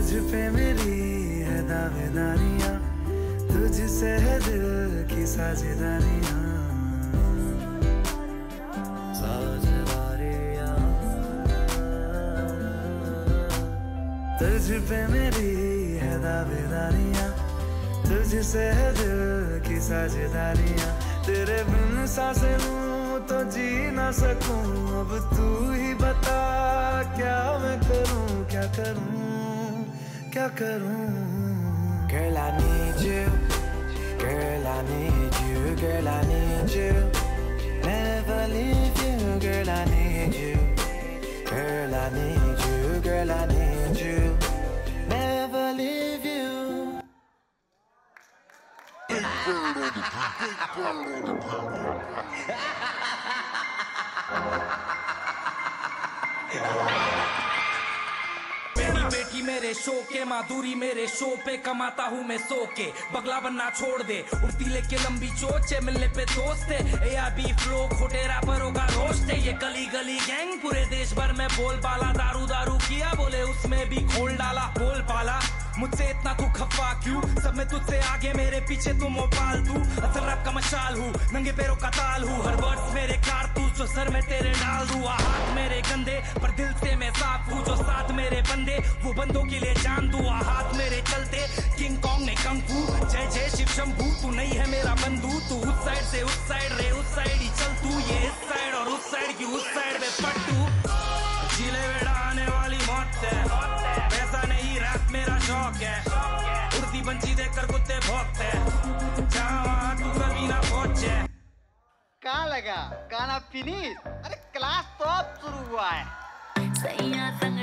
तुझ पे मेरी है दावेदारियाँ तुझसे है दिल की साझेदारियाँ। तुझ पे मेरी है दावेदारियाँ तुझसे है दिल की साझेदारियाँ। तेरे बिन साँसें लूँ तो जी ना सकूँ, अब तू ही बता, क्या मैं करूँ, क्या करूँ? क्या करूं Girl, I need you. Girl, I need you. Girl, I need you. Never leave you. Girl, I need you. Girl, I need you. Girl, I need you. Never leave you. मेरी बेटी मेरे शो के माधुरी मेरे show पे कमाता हूँ मैं सो के बगला बनना छोड़ दे उड़ती लेके लंबी चोचे, मिलने पे दोस्त है। ए का रोस्ट ये गली गली गैंग पूरे देश भर में बोल बाला दारू दारू किया, बोले उसमें भी खोल डाला। बोल पाला, मुझसे इतना तू खफा क्यों? सब में तुझसे आगे, मेरे पीछे तू मोपाल तू। असल रैप का मशाल हूँ, नंगे पैरों का ताल हूँ। हर वर्ड्स मेरे कारतूस जो सर में तेरे डाल दूँ। हाथ मेरे गंदे, पर दिल से मैं साफ़ हूँ। बंदे के लिए जान दूँ आ हाथ मेरे चलते। किंग कॉन्ग ने कंग फू जय जय शिव शंभू तू नहीं है मेरा बंधु तू उस साइड से उस साइड रे उस साइड ही चल तू ये इस साइड और उस साइड की उस साइड में पट्टू। ज़िले बेड़ा आने वाली मौत है पैसा नहीं रैप मेरा शौक है। उड़ती पंछी देखकर कुत्ते भौंकते हैं। जहाँ वहाँ तू कभी ना पहुँचे। कहाँ लगा? गाना फिनिश अरे क्लास तो अब शुरू हुआ है। सैया संग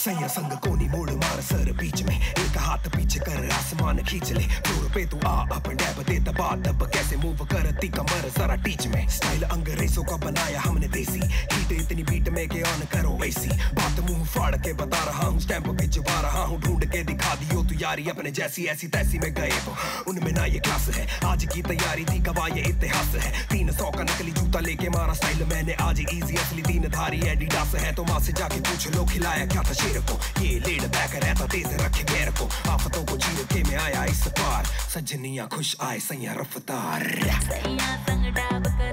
सैया संग कोनी मोड़ मार सर बीच में। एक हाथ पीछे कर, आसमान खींच ले। फ्लोर पे तू आ अप डैब दे दबा दब कैसे मूव करती कमर जरा टीच में। स्टाइल अंग्रेज़ों का बनाया हमने देसी। हीट इतनी बीट में के ऑन करो ऐसी बात मुँह फाड़ के बता रहा हूँ स्टैंप भिजवा रहा हूँ, ढूंढ के दिखा दियो तू यारी अपने जैसी, ऐसी तैसी में गए तो उनमें ना ये क्लास है। आज की तैयारी थी गवा ये इतिहास है। तीन सौ का नकली जूता लेके मारा स्टाइल मैंने आज इजी असली तीन धारी एडिडास है। तो माँ से जाके पूछ लो खिलाया क्या था शेर को ये लेड बैक रहता तेज रखे गैर को आफतों को चीर के मैं आया इस पार सजनिया खुश आए सैया रफ्तार। सैया संग डाब कर